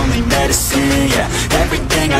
Everything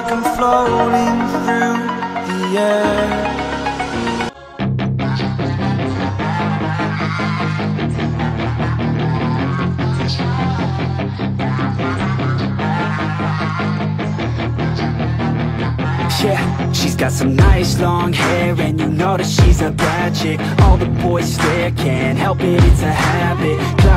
like I'm floating through the air. Yeah, she's got some nice long hair And you know that she's a bad chick All the boys stare, can't help it, it's a habit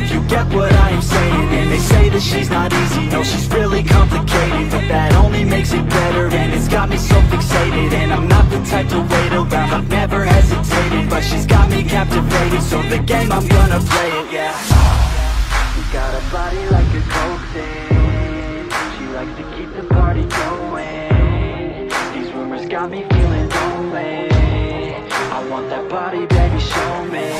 if you get what I am saying And they say that she's not easy, no, she's really complicated But that only makes it better, and it's got me so fixated And I'm not the type to wait around, I've never hesitated But she's got me captivated, so the game, I'm gonna play it, yeah She got a body like a coke. She likes to keep the party going. These rumors got me feeling lonely. I want that body, baby, show me.